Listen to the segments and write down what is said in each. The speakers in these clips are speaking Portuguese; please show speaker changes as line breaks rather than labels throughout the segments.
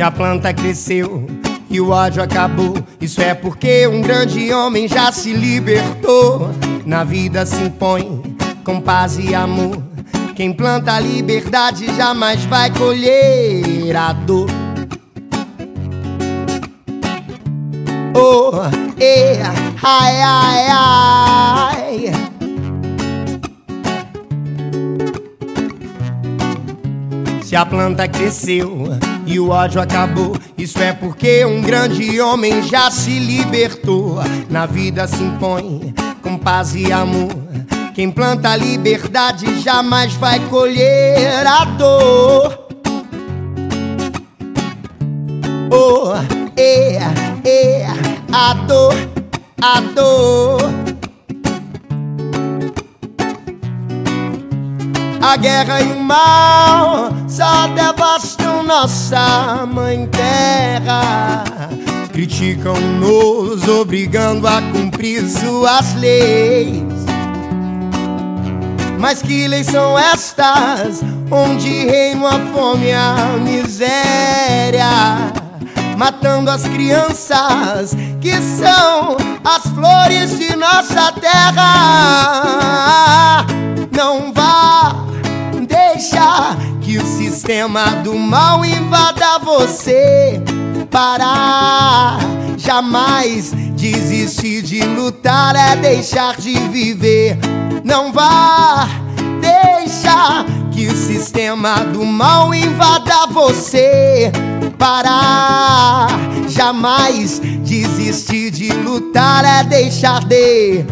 Se a planta cresceu e o ódio acabou, isso é porque um grande homem já se libertou. Na vida se impõe com paz e amor. Quem planta a liberdade jamais vai colher a dor. Oh, eh, ai, ai, ai. Se a planta cresceu e o ódio acabou, isso é porque um grande homem já se libertou. Na vida se impõe com paz e amor. Quem planta a liberdade jamais vai colher a dor. Oh, é, é, a dor, a dor. A guerra e o mal só devastam nossa mãe terra. Criticam-nos, obrigando a cumprir suas leis. Mas que leis são estas, onde reina a fome e a miséria? Matando as crianças, que são as flores de nossa terra. Sistema do mal invada você. Parar, jamais desistir de lutar é deixar de viver. Não vá deixar que o sistema do mal invada você. Parar, jamais desistir de lutar é deixar de.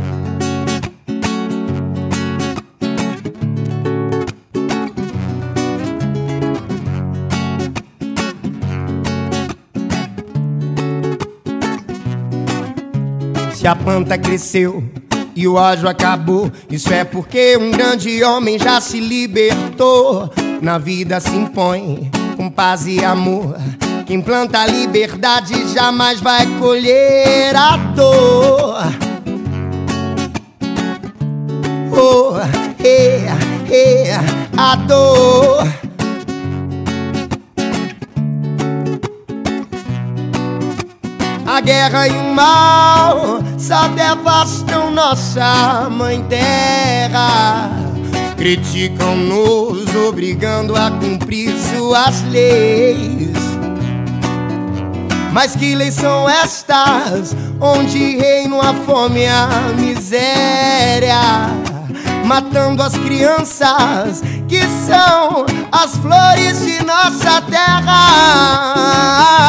A planta cresceu e o ódio acabou, isso é porque um grande homem já se libertou. Na vida se impõe com paz e amor. Quem planta a liberdade jamais vai colher a dor. Oh, é, é, a dor. A guerra e o mal só devastam nossa mãe terra. Criticam-nos, obrigando a cumprir suas leis. Mas que leis são estas, onde reina a fome e a miséria? Matando as crianças, que são as flores de nossa terra.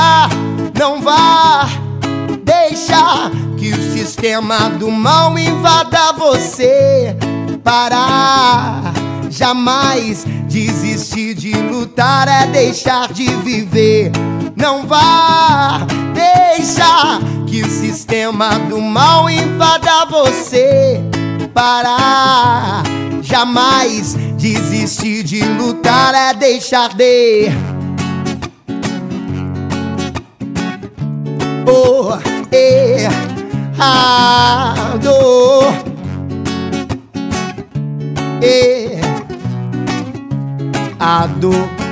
Sistema do mal invada você. Parar, jamais desistir de lutar é deixar de viver. Não vá deixar que o sistema do mal invada você. Parar, jamais desistir de lutar é deixar de. Oh, é a dor. É a dor.